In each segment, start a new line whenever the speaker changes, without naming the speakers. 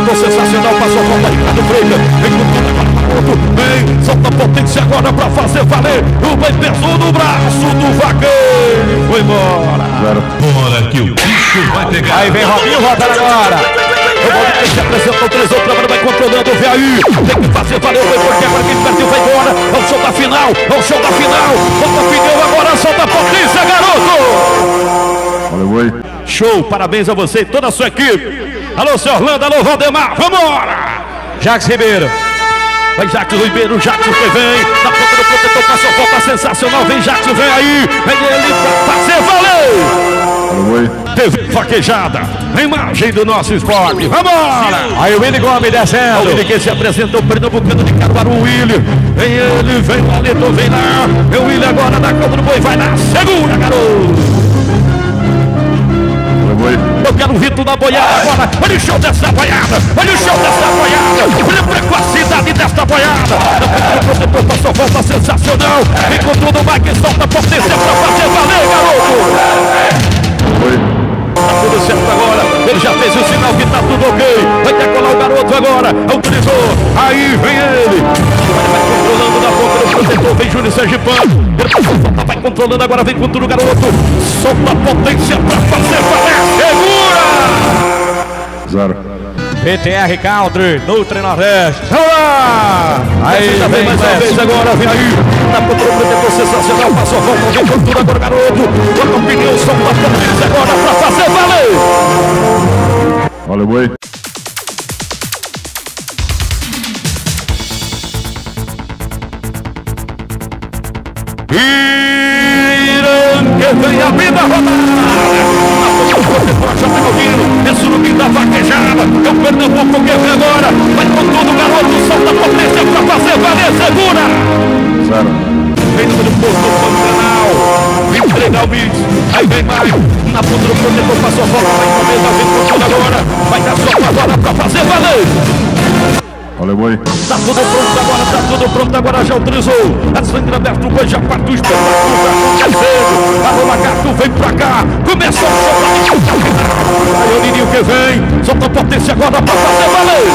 protetor sensacional, passou a volta Ricardo Freitas, vem com tudo agora, vem, solta a potência agora pra fazer valer, o bem pesou no braço do vaqueiro, foi embora.
Bora que o bicho vai pegar.
Aí vem Robinho rodando agora. O Valdir se apresentou, autorizou, o câmera vai controlando, vem aí. Tem que fazer valer, foi porque agora quem perdeu vai embora. É o show da final, é o show da final. Solta pneu agora, solta a potência, garoto.
Valeu.
Show, parabéns a você e toda a sua equipe. Alô, seu Orlando, alô, Valdemar, vambora! Jacques Ribeiro. Vai Jacques Ribeiro, Jacques que vem. Na ponta do protetor, passou volta sensacional. Vem Jacques, vem aí. Vem ele pra fazer valer.
Valeu, oi.
TV vaquejada. A imagem do nosso esporte. Vambora! Aí o Willi Gomes descendo. O Willi que se apresentou, Pernambucano de Caruaru, o Willi. Vem ele, vem o Aleto, vem lá. É o Willi agora na conta do boi, vai na segura, garoto. Da boiada agora. Olha o show dessa boiada. Olha o show dessa boiada. Olha a precocidade desta boiada. O protetor passou volta sensacional. Tudo, vai que solta potência pra fazer valer, garoto. Tá tudo certo agora. Ele já fez o sinal que tá tudo ok. Vai decolar o garoto agora. Autorizou. Aí vem ele. Vai, controlando da boca do protetor. Vem Júnior Sergipano. Volta, vai controlando agora. Vem com tudo, garoto. Solta a potência pra fazer valer. Segura.
Zero.
PTR Country, Nutri Nordeste. Vamos lá! Aí, vem mais uma vez agora, vem aí. Na do protetor sensacional, passou a volta, vem com tudo agora, garoto. Bota o pneu, solta a potência agora pra fazer valer.
Valeu, oi.
Irã, que vem a vida rodada. Na ponta do protetor, já pegou o Guino. É surubim da vaquejada. É o Pernambuco que vem agora. Vai com tudo, garoto. Solta a potência pra fazer valer, segura.
Zero.
Vem número posto do canal. Vem entregar o mix. Aí vem mais. Na ponta do protetor passou a volta. Vai começar, vem com tudo agora. Vai dar sua agora pra fazer valer.
Valeu.
Tá tudo pronto agora, tá tudo pronto agora, já autorizou. A sangue aberto, boi já parte o espetáculo tá acontecendo. Alô, lagarto, vem pra cá. Começou o show. Aí o Nininho que vem. Solta a potência agora pra fazer valer.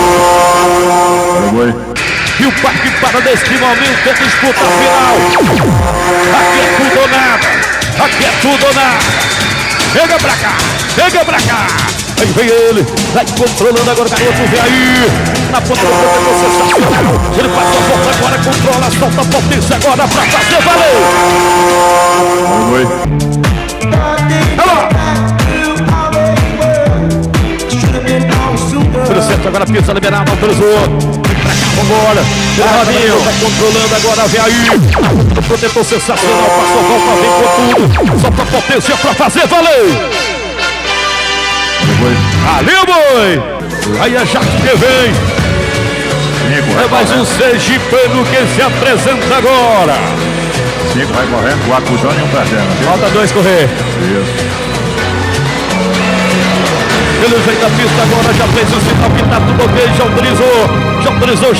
Valeu.
E o parque para neste momento é disputa final. Aqui é tudo ou nada. Aqui é tudo ou nada. Chega pra cá. Chega pra cá. Aí vem ele. Vai controlando agora o garoto. Vem aí. Na ponta do protetor sensacional. Ele passou a volta agora. Controla. Solta a potência agora pra fazer valer.
Valeu, oi.
Pelo centro agora pisa liberado, autorizou. Pra vambora. Robinho. Vai controlando agora, vem aí. Protetor sensacional, passou volta, vem com tudo. Solta a potência pra fazer valer.
Valeu, oi.
Valeu, boi! Aí a Jaque que vem.
Cinco,
É mais um
correndo.
sergipano que se apresenta agora.
Cinco, vai correndo. Quatro usando e um perdendo.
Falta dois correr.
Isso.
Ele vem da pista agora, já fez o sinal que tá ok, já autorizou. Já autorizou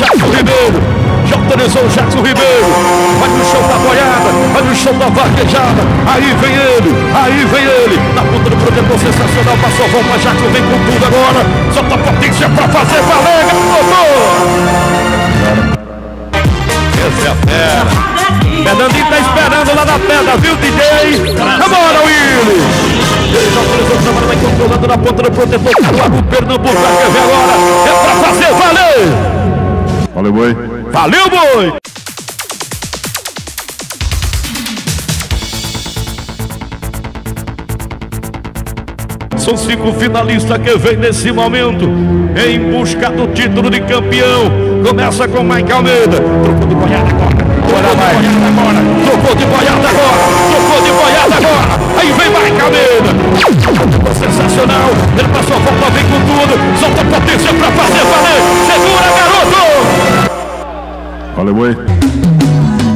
o. Já autorizou o Jackson Ribeiro. Vai no show da boiada, vai no show da vaquejada. Aí vem ele, aí vem ele. Na ponta do protetor sensacional, passou a volta, Jackson vem com tudo agora. Solta a potência pra fazer valer, garoto. Essa é a fera. Fernandinho tá esperando lá na pedra, viu, DJ? Vambora, Willy! Ele já autorizou o trabalho, vai controlando na ponta do protetor. Caruaru, Pernambuco, vai quer ver agora. É pra fazer valer!
Valeu, oi.
Valeu, boi! São cinco finalistas que vem nesse momento em busca do título de campeão. Começa com Mike Almeida. Trocou de boiada agora. Boiada agora. Trocou de boiada agora. Trocou de boiada agora. Aí vem Mike Almeida. Sensacional. Ele passou a volta, vem com tudo. Solta potência pra fazer valer. Segura.
Valeu, oi.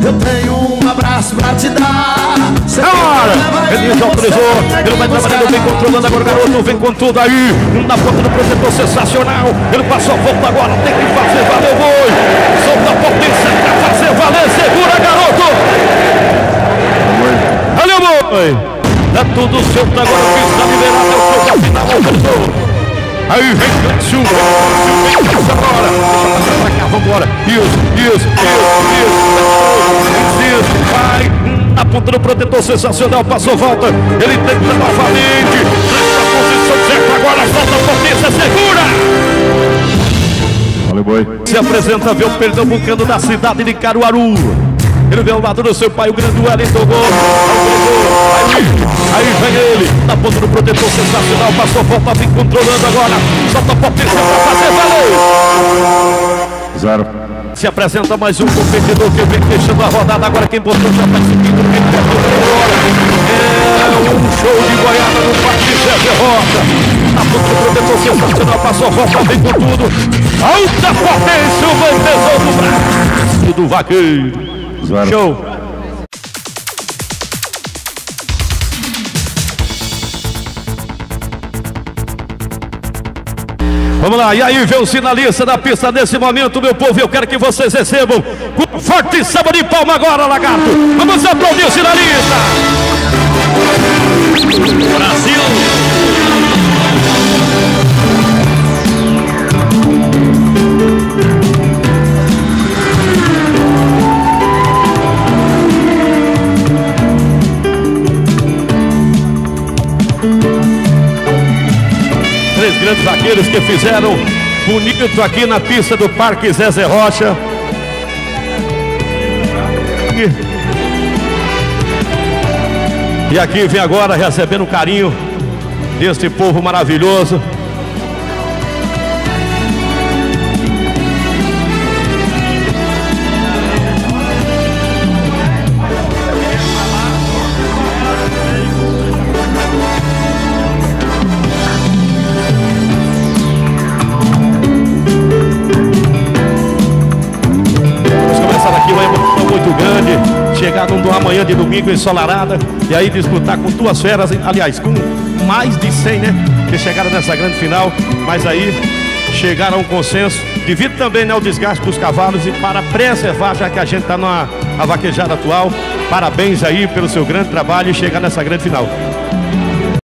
Eu tenho um abraço pra te dar. Cê
É Ele já autorizou, ele vai trabalhando, vem controlando agora o garoto, vem com tudo aí, na ponta do protetor sensacional, ele passou a volta agora, tem que fazer valer o boi, solta a potência pra fazer valer, segura garoto!
Valeu, oi.
Valeu boi! É tudo certo agora, pista liberada, é o da final! Aí vem Clécio, agora. Isso, isso, isso, isso. Isso, vai. Na ponta do protetor sensacional, passou volta. Ele tenta novamente. Nessa posição certa agora, solta a potência, segura.
O boi.
Se apresenta, vê o pernambucano da cidade de Caruaru. Ele ao lado do seu pai, o grande Wellington Gol. Aí, aí vem ele, na ponta do protetor sensacional. Passou volta, vem controlando agora. Solta a potência para fazer valer.
Zero.
Se apresenta mais um competidor que vem fechando a rodada. Agora quem botou já. Quem perto agora. É um show de goiaba no Parque Zé Rosa. A ponta do protetor sensacional. Passou volta, vem com tudo. Alta potência, o mantesouro do braço do vaqueiro. Show. Vamos lá, e aí vem o sinalista da pista nesse momento, meu povo. Eu quero que vocês recebam com forte samba de palma agora, lagarto. Vamos aplaudir o sinalista. Brasil. Vaqueiros que fizeram bonito aqui na pista do Parque Zezé Rocha. E aqui vem agora recebendo o carinho deste povo maravilhoso. Muito grande. Chegar numa manhã de domingo ensolarada e aí disputar com duas feras, aliás, com mais de 100, né? Que chegaram nessa grande final, mas aí chegaram a um consenso, devido também né, ao desgaste dos cavalos e para preservar, já que a gente está numa a vaquejada atual. Parabéns aí pelo seu grande trabalho e chegar nessa grande final.